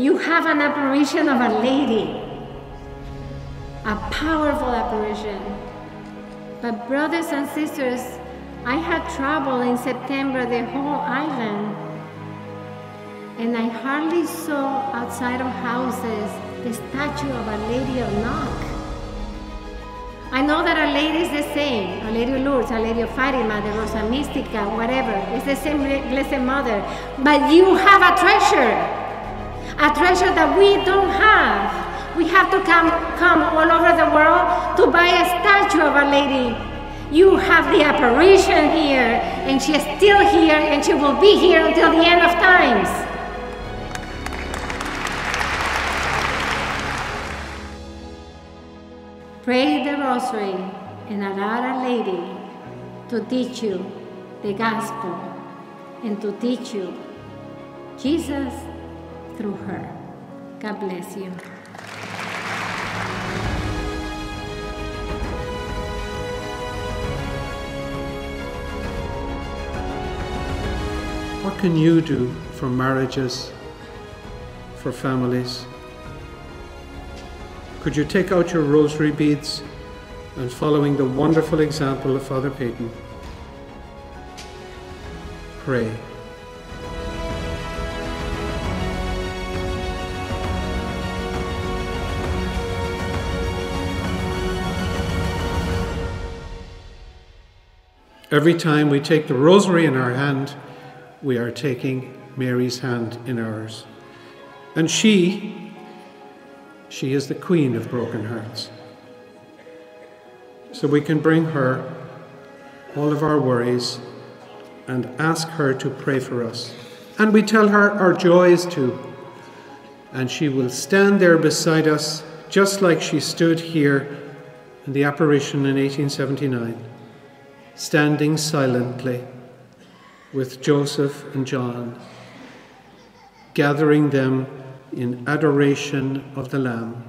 you have an apparition of a lady, a powerful apparition. But, brothers and sisters, I had trouble in September the whole island, and I hardly saw outside of houses the statue of a lady of Knock. I know that Our Lady is the same, Our Lady of Lourdes, Our Lady of Fatima, the Rosa Mystica, whatever. It's the same Blessed Mother. But you have a treasure, a treasure that we don't have. We have to come, come all over the world to buy a statue of Our Lady. You have the apparition here, and she is still here, and she will be here until the end of times. Pray the rosary and allow Our Lady to teach you the gospel and to teach you Jesus through her. God bless you. What can you do for marriages, for families? Could you take out your rosary beads and following the wonderful example of Father Peyton, pray. Every time we take the rosary in our hand, we are taking Mary's hand in ours. And she, she is the Queen of broken hearts. So we can bring her all of our worries and ask her to pray for us. And we tell her our joys too. And she will stand there beside us, just like she stood here in the apparition in 1879 standing silently with Joseph and John, gathering them in adoration of the Lamb.